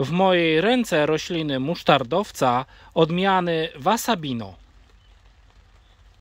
W mojej ręce rośliny musztardowca odmiany Wasabino.